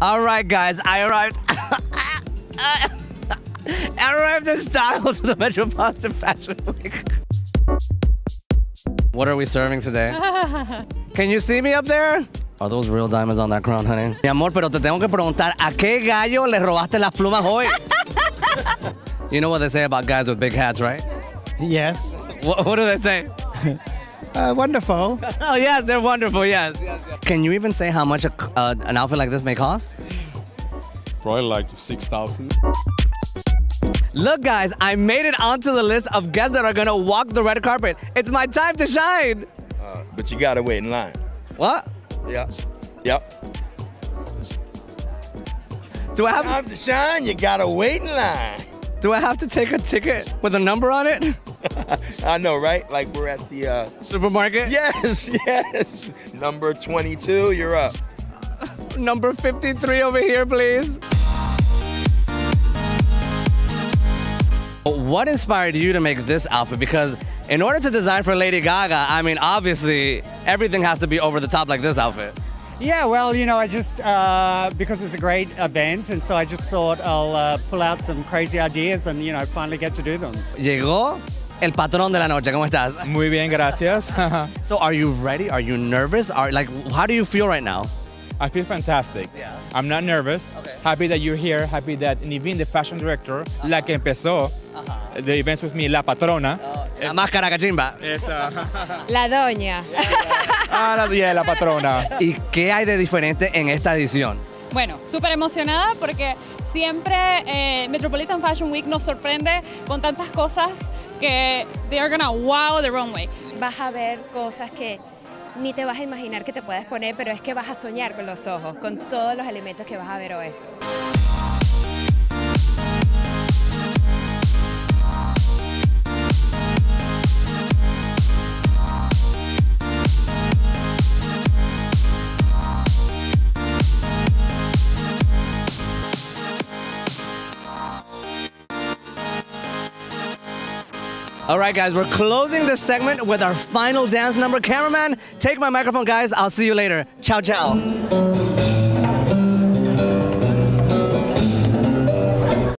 All right, guys, I arrived. I arrived in style to the Metropolitan Fashion Week. What are we serving today? Can you see me up there? Are those real diamonds on that crown, honey? Mi amor, pero te tengo que preguntar, ¿a qué gallo le robaste las plumas hoy? you know what they say about guys with big hats, right? Yes. What, what do they say? Uh, wonderful. Oh, yes, they're wonderful, yes. yes. Can you even say how much a, uh, an outfit like this may cost? Probably like 6,000. Look, guys, I made it onto the list of guests that are gonna walk the red carpet. It's my time to shine. Uh, but you gotta wait in line. What? Yep. Yep. Do I have Time to shine, you gotta wait in line. Do I have to take a ticket with a number on it? I know, right? Like we're at the uh Supermarket? Yes, yes. Number 22, you're up. Number 53 over here, please. What inspired you to make this outfit? Because in order to design for Lady Gaga, I mean, obviously, everything has to be over the top like this outfit. Yeah, well, you know, I just, uh, because it's a great event, and so I just thought I'll uh, pull out some crazy ideas and, you know, finally get to do them. Llegó el patrón de la noche. ¿Cómo estás? Muy bien, gracias. So, are you ready? Are you nervous? Are like, how do you feel right now? I feel fantastic. Yeah. I'm not nervous. Okay. Happy that you're here. Happy that Nivin, the fashion director, la que empezó the events with me, la patrona. La máscara cachimba. Es, uh, La doña. Ah, la, yeah, la patrona. ¿Y qué hay de diferente en esta edición? Bueno, súper emocionada porque siempre eh, Metropolitan Fashion Week nos sorprende con tantas cosas que they are gonna wow the runway. Vas a ver cosas que ni te vas a imaginar que te puedes poner, pero es que vas a soñar con los ojos, con todos los elementos que vas a ver hoy. All right, guys, we're closing this segment with our final dance number. Cameraman, take my microphone, guys. I'll see you later. Ciao, ciao.